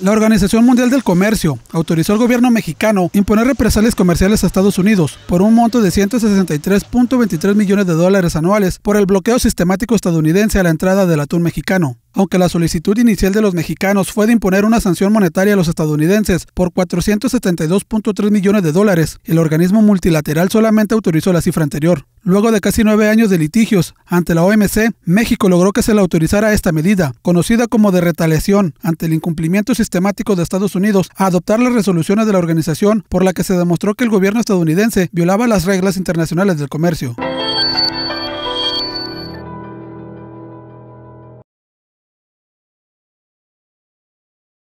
La Organización Mundial del Comercio autorizó al gobierno mexicano imponer represalias comerciales a Estados Unidos por un monto de 163.23 millones de dólares anuales por el bloqueo sistemático estadounidense a la entrada del atún mexicano. Aunque la solicitud inicial de los mexicanos fue de imponer una sanción monetaria a los estadounidenses por 472.3 millones de dólares, el organismo multilateral solamente autorizó la cifra anterior. Luego de casi nueve años de litigios ante la OMC, México logró que se le autorizara esta medida, conocida como de retaliación ante el incumplimiento sistemático de Estados Unidos a adoptar las resoluciones de la organización por la que se demostró que el gobierno estadounidense violaba las reglas internacionales del comercio.